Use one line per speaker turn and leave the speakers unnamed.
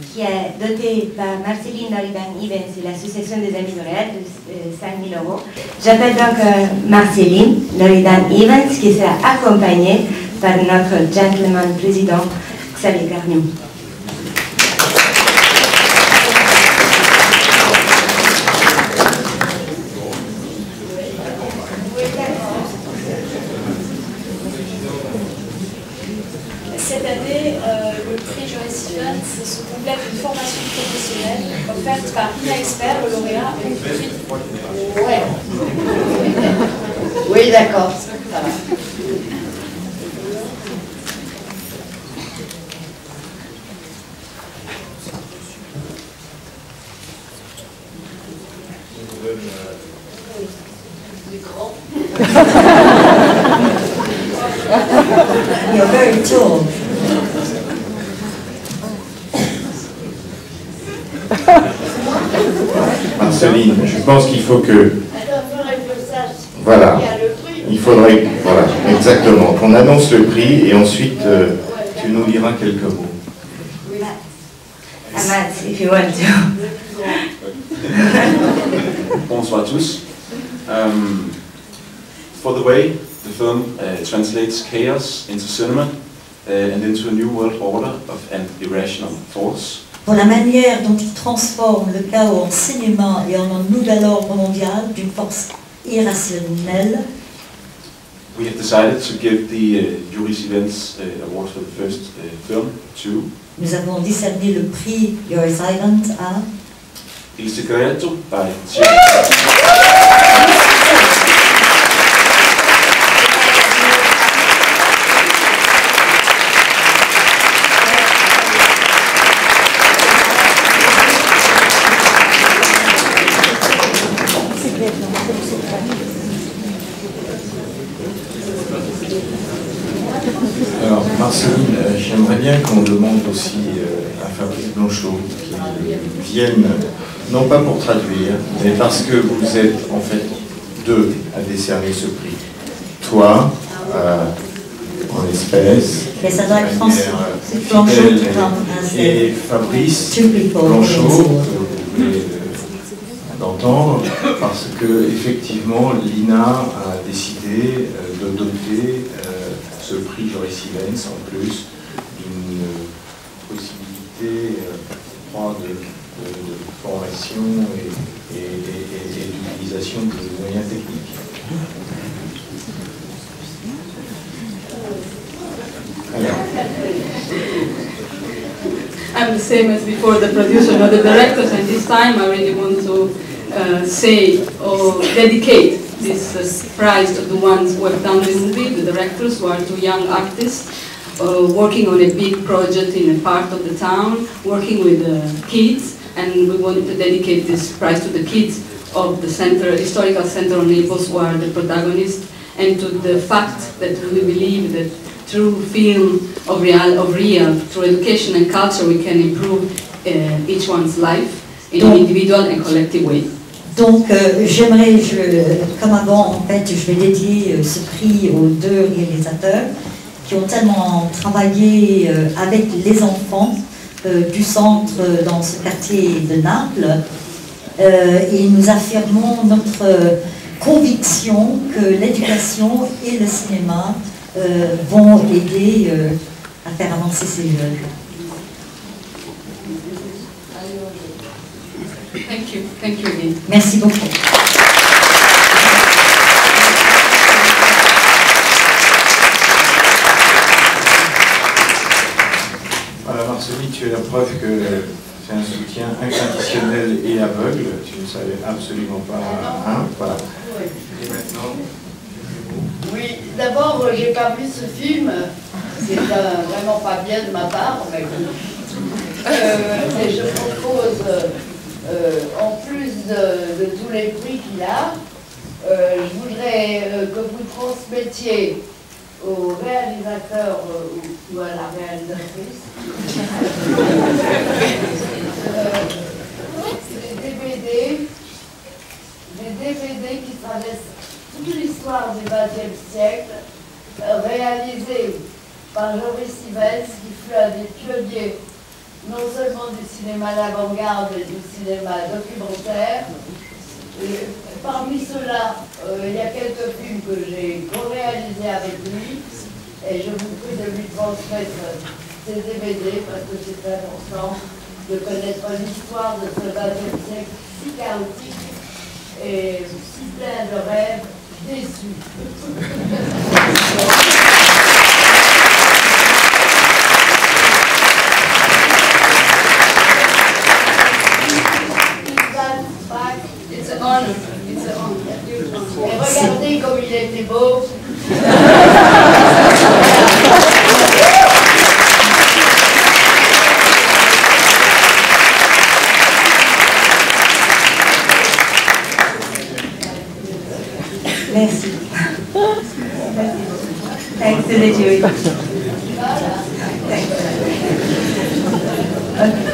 qui est doté par Marceline Loridan Evans et l'Association des Amis d'Oréal de 5 000 euros. J'appelle donc euh, Marceline Loridan Evans qui sera accompagnée par notre gentleman président Xavier Garnier.
Se complète d'une formation professionnelle offerte par Ina Expert, le lauréat.
Ouais. Oui, d'accord. Ça va.
You're very tall.
Marceline, je pense qu'il faut que. Voilà.
Il y a le prix.
il faudrait, voilà, exactement, qu'on annonce le prix et ensuite euh, tu nous liras quelques mots.
Ahmad, if you want to.
Bonsoir à tous. Um, for the way the film uh, translates chaos into cinema uh, and into a new world order of an irrational force,
Pour la manière dont il transforme le chaos en cinéma et en un nouvel ordre mondial d'une force irrationnelle,
we have decided to give the uh, Juris Events uh, Award for the first uh, film to
nous avons décerné le prix Your Silent à
Il Segreto by
Alors Marceline, euh, j'aimerais bien qu'on demande aussi euh, à Fabrice Blanchot qu'il vienne, non pas pour traduire, mais parce que vous êtes en fait deux à décerner ce prix. Toi, euh, en
come and
et Fabrice Blanchot, que vous de- d'entendre, parce que effectivement l'INA a décidé euh, de doter euh, ce prix Joris Stevens en plus d'une possibilité, euh, je crois, de, de- de formation et, et- et- et- d'utilisation de moyens techniques.
I'm the same as before, the producer, not the directors, and this time I really want to uh, say or dedicate this uh, prize to the ones who have done the movie, the directors, who are two young artists, uh, working on a big project in a part of the town, working with uh, kids, and we wanted to dedicate this prize to the kids of the center, historical center of Naples, who are the protagonists, and to the fact that we believe that through film of real, of real, through education and culture, we can improve uh, each one's life in an individual and collective way.
Donc euh, j'aimerais, comme avant, en fait, je vais dédier euh, ce prix aux deux réalisateurs qui ont tellement travaillé euh, avec les enfants du centre dans ce quartier de Naples. Et nous affirmons notre conviction que l'éducation et le cinéma vont aider à faire avancer ces jeunes.
Thank you. Thank you again.
Merci beaucoup.
Voilà, Marceline, tu es la preuve que c'est un soutien inconditionnel et aveugle. Tu ne savais absolument pas. Hein, voilà. Et maintenant,
Oui, d'abord, euh, j'ai pas vu ce film. C'est vraiment pas bien de ma part. Mais bon. Euh, et je propose, euh, en plus de, tous les prix qu'il a, euh, je voudrais euh, que vous transmettiez au réalisateur euh, ou, à la réalisatrice euh, des DVD, des DVD qui traversent toute l'histoire du XXe siècle, euh, réalisés par Joris Stevens, qui fut un des pionniers non seulement du cinéma d'avant-garde, mais du cinéma documentaire. parmi ceux-là, euh, il y a quelques films que j'ai co-réalisés avec lui, et je vous prie de lui transmettre ces DVD parce que c'est important de connaître l'histoire de ce 20e siècle si chaotique et si plein de rêves déçus.
It's an honor. It's an honor.
Et regardez comme il était beau.
Merci. Thanks to the jury.
Voilà.
Thanks. Okay.